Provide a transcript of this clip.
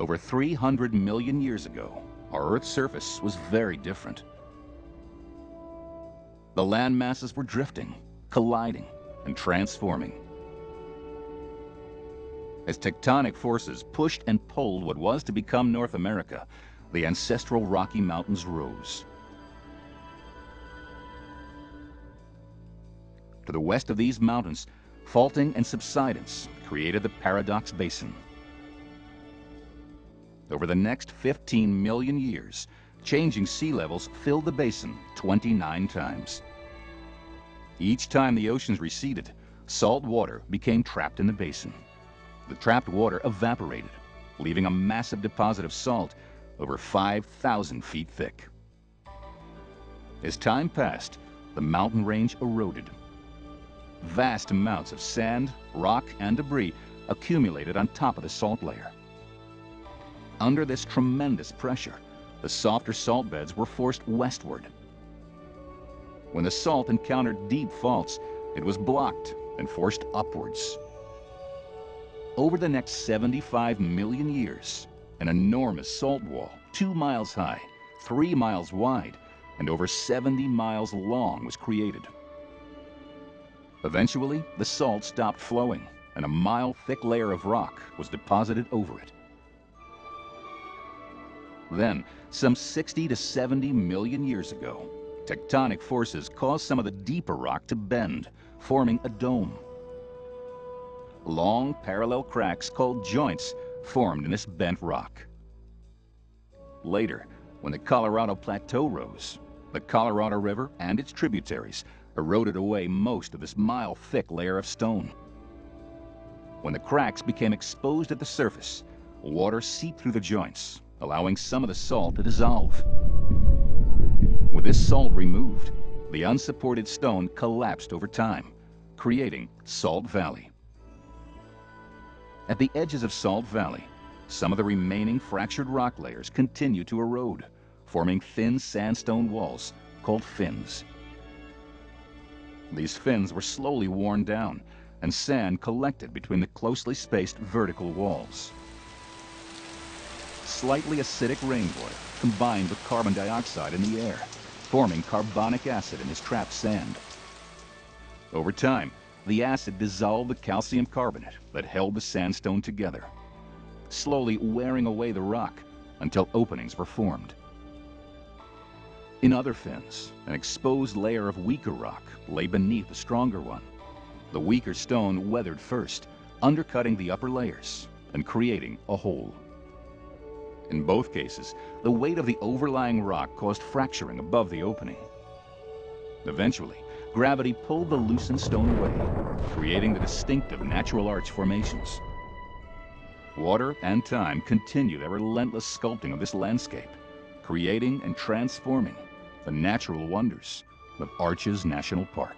Over 300 million years ago, our Earth's surface was very different. The land masses were drifting, colliding, and transforming. As tectonic forces pushed and pulled what was to become North America, the ancestral Rocky Mountains rose. To the west of these mountains, faulting and subsidence created the Paradox Basin. Over the next 15 million years, changing sea levels filled the basin 29 times. Each time the oceans receded, salt water became trapped in the basin. The trapped water evaporated, leaving a massive deposit of salt over 5,000 feet thick. As time passed, the mountain range eroded. Vast amounts of sand, rock, and debris accumulated on top of the salt layer. Under this tremendous pressure, the softer salt beds were forced westward. When the salt encountered deep faults, it was blocked and forced upwards. Over the next 75 million years, an enormous salt wall, two miles high, three miles wide, and over 70 miles long was created. Eventually, the salt stopped flowing, and a mile-thick layer of rock was deposited over it. Then, some 60 to 70 million years ago, tectonic forces caused some of the deeper rock to bend, forming a dome. Long, parallel cracks called joints formed in this bent rock. Later, when the Colorado Plateau rose, the Colorado River and its tributaries eroded away most of this mile-thick layer of stone. When the cracks became exposed at the surface, water seeped through the joints, allowing some of the salt to dissolve. With this salt removed, the unsupported stone collapsed over time, creating Salt Valley. At the edges of Salt Valley, some of the remaining fractured rock layers continue to erode, forming thin sandstone walls called fins. These fins were slowly worn down, and sand collected between the closely spaced vertical walls slightly acidic rainwater combined with carbon dioxide in the air, forming carbonic acid in this trapped sand. Over time, the acid dissolved the calcium carbonate that held the sandstone together, slowly wearing away the rock until openings were formed. In other fins, an exposed layer of weaker rock lay beneath the stronger one. The weaker stone weathered first, undercutting the upper layers and creating a hole. In both cases, the weight of the overlying rock caused fracturing above the opening. Eventually, gravity pulled the loosened stone away, creating the distinctive natural arch formations. Water and time continue their relentless sculpting of this landscape, creating and transforming the natural wonders of Arches National Park.